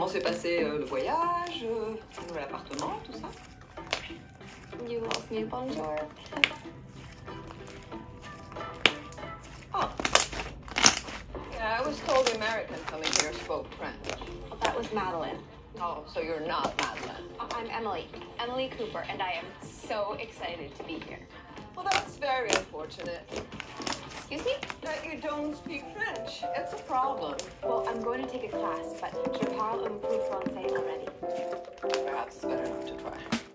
Comment s'est passé euh, le voyage, euh, le nouvel appartement, tout ça You lost me bonjour. Oh. Yeah, I was told the American coming here spoke French. Well, that was Madeline. Oh, so you're not Madeline. I'm Emily. Emily Cooper, and I am so excited to be here. Well, that's very unfortunate Excuse me? that you don't speak French. It's a problem. Well, I'm going to take a class, but je parle un peu français already. Perhaps it's better not to try.